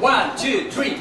One, two, three.